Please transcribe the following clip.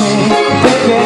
me, baby.